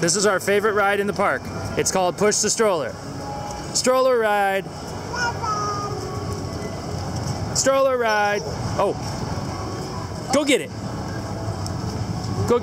This is our favorite ride in the park. It's called Push the Stroller. Stroller ride. Stroller ride. Oh. Go get it. Go.